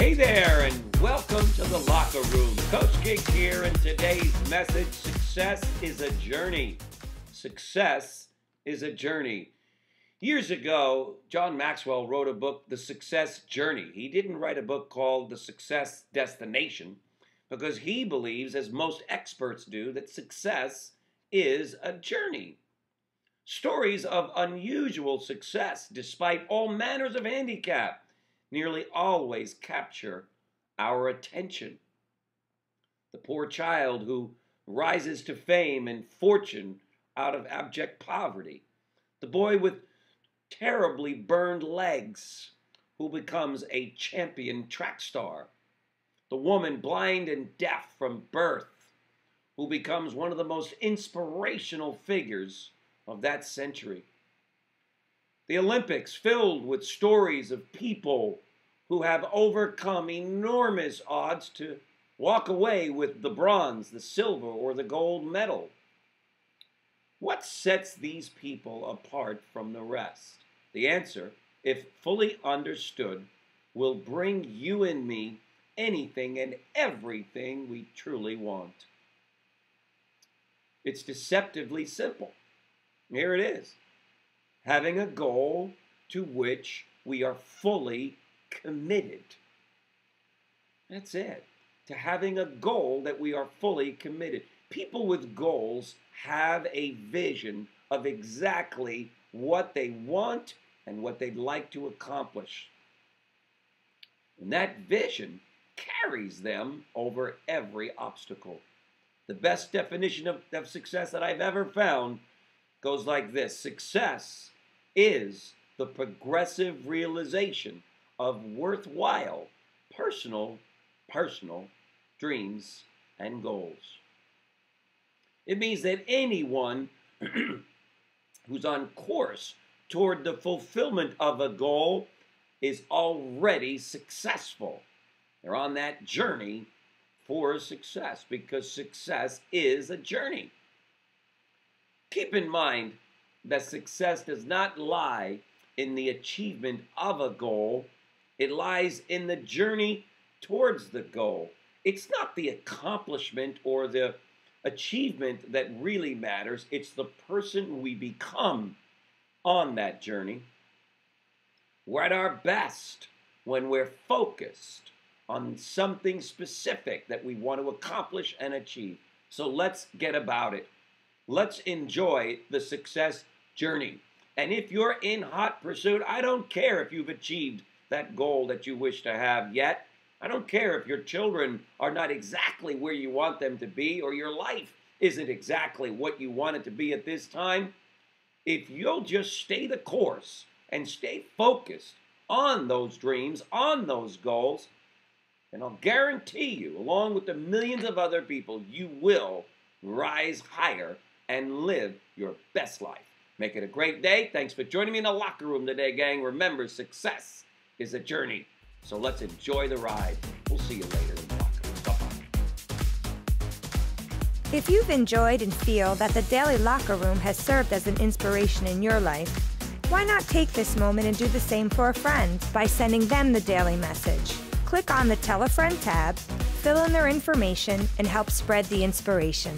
Hey there, and welcome to the locker room. Coach Gig here, and today's message success is a journey. Success is a journey. Years ago, John Maxwell wrote a book, The Success Journey. He didn't write a book called The Success Destination because he believes, as most experts do, that success is a journey. Stories of unusual success, despite all manners of handicap, nearly always capture our attention. The poor child who rises to fame and fortune out of abject poverty. The boy with terribly burned legs who becomes a champion track star. The woman blind and deaf from birth who becomes one of the most inspirational figures of that century. The Olympics filled with stories of people who have overcome enormous odds to walk away with the bronze, the silver, or the gold medal. What sets these people apart from the rest? The answer, if fully understood, will bring you and me anything and everything we truly want. It's deceptively simple. Here it is having a goal to which we are fully committed. That's it. To having a goal that we are fully committed. People with goals have a vision of exactly what they want and what they'd like to accomplish. And that vision carries them over every obstacle. The best definition of, of success that I've ever found goes like this Success is the progressive realization of worthwhile personal, personal dreams and goals. It means that anyone who's on course toward the fulfillment of a goal is already successful. They're on that journey for success because success is a journey. Keep in mind that success does not lie in the achievement of a goal, it lies in the journey towards the goal. It's not the accomplishment or the achievement that really matters, it's the person we become on that journey. We're at our best when we're focused on something specific that we want to accomplish and achieve. So let's get about it. Let's enjoy the success journey. And if you're in hot pursuit, I don't care if you've achieved that goal that you wish to have yet. I don't care if your children are not exactly where you want them to be or your life isn't exactly what you want it to be at this time. If you'll just stay the course and stay focused on those dreams, on those goals, and I'll guarantee you, along with the millions of other people, you will rise higher and live your best life. Make it a great day. Thanks for joining me in the locker room today, gang. Remember, success is a journey. So let's enjoy the ride. We'll see you later in the locker room. Bye-bye. If you've enjoyed and feel that the Daily Locker Room has served as an inspiration in your life, why not take this moment and do the same for a friend by sending them the daily message? Click on the Tell a Friend tab, fill in their information, and help spread the inspiration.